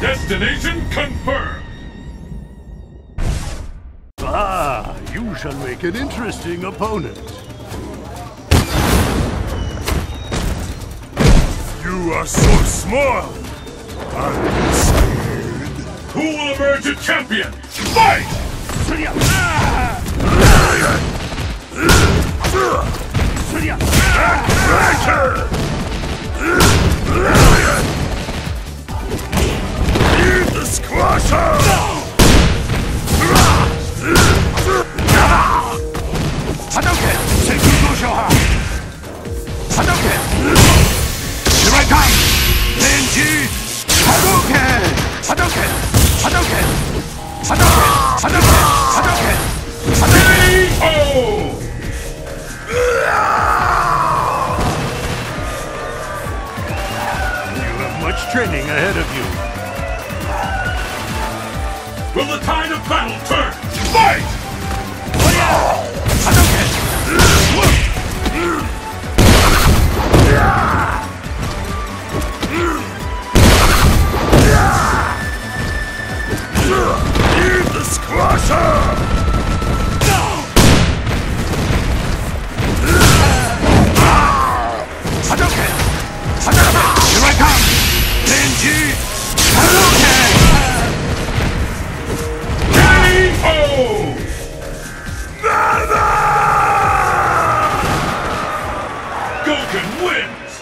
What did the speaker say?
Destination confirmed! Ah, you shall make an interesting opponent. You are so small! I'm scared. Who will emerge a champion? Fight! Eat training ahead of you. Will the tide of battle turn? Hogan wins!